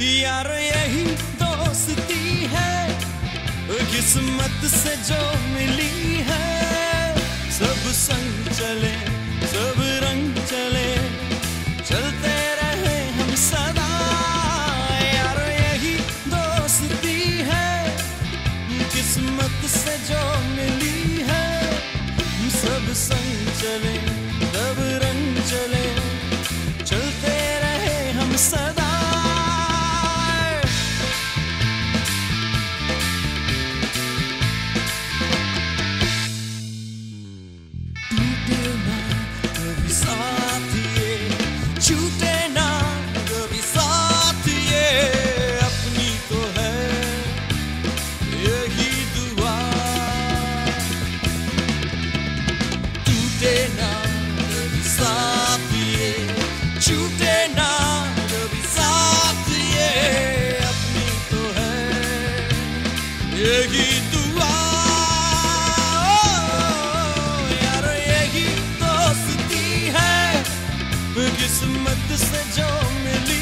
यार, यही दोस्ती है। किस्मत से जो मिली है। सब संग चले, सब रंग चले। चलते रहे हम सदा। यार, यही दोस्ती है। किस्मत से जो मिली है। सब संग चले, सब रंग चले। चलते रहे हम सदा। किस्मत से जो मिली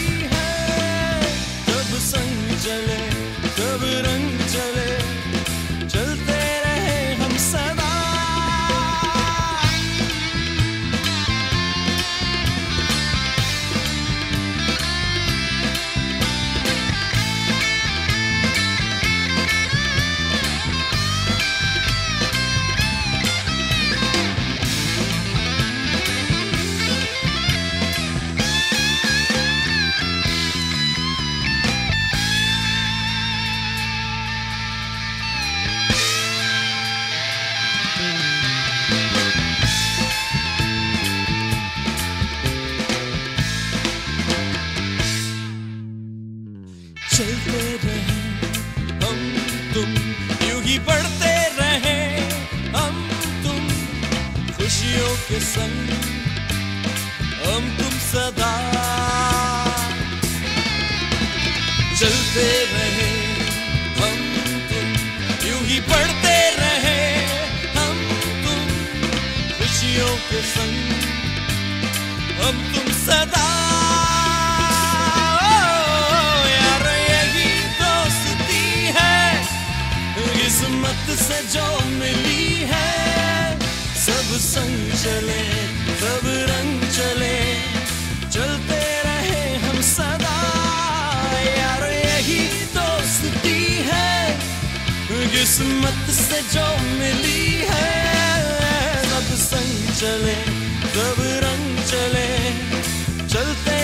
संग हम तुम सदा चलते रहे हम तुम यूँ ही बढ़ते रहे हम तुम खुशियों के संग हम तुम सदा चले सब रंग चले, चलते रहे हम सदा। यार, यही दोस्ती है, किस्मत से जो मिली है। सब संग चले सब रंग चले, चलते